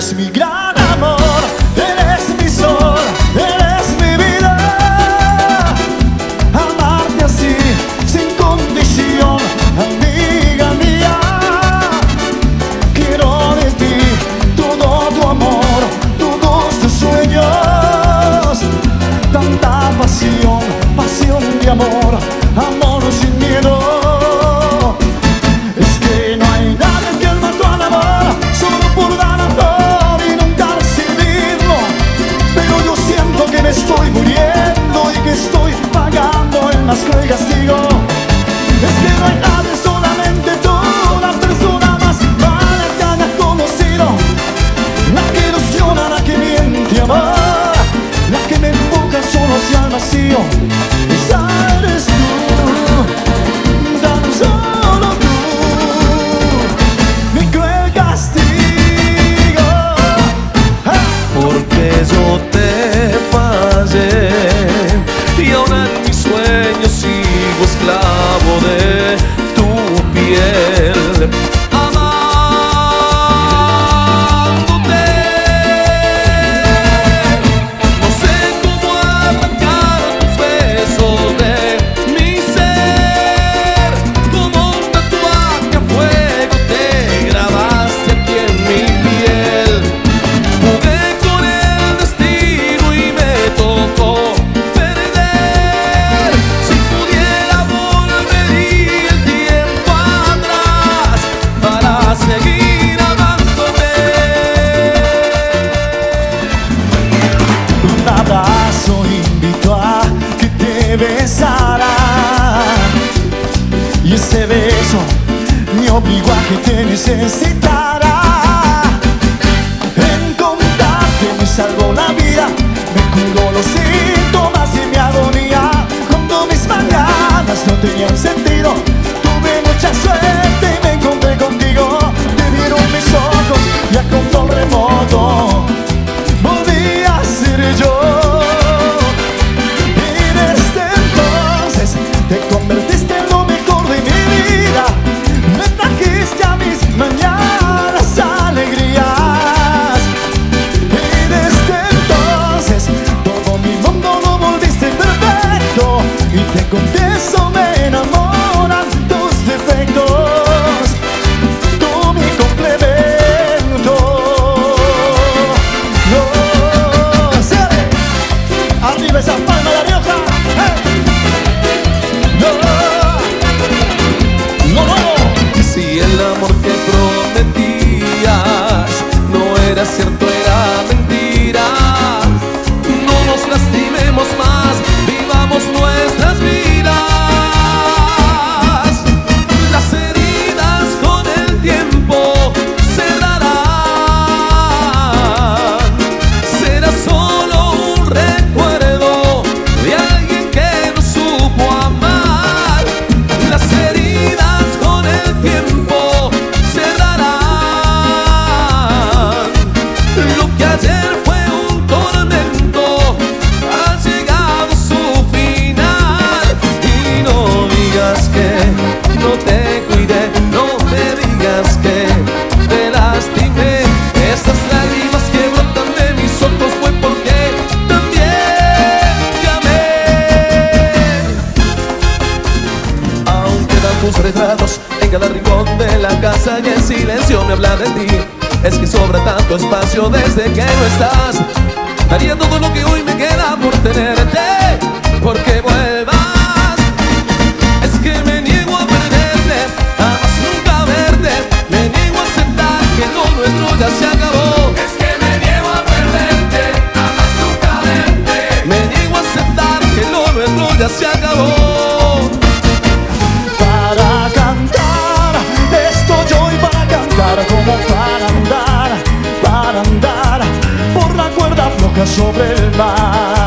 eres mi gran amor, eres mi sol, eres mi vida. Amarte así, sin condición, amiga mía. Quiero de ti todo tu amor, todos tus sueños, tanta pasión, pasión de amor, amor. ese beso me obligó a que te necesitara. me de ti. Es que sobra tanto espacio desde que no estás. Daría todo lo que hoy me queda por tenerte. Porque vuelva boca sobre el mar.